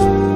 Bye.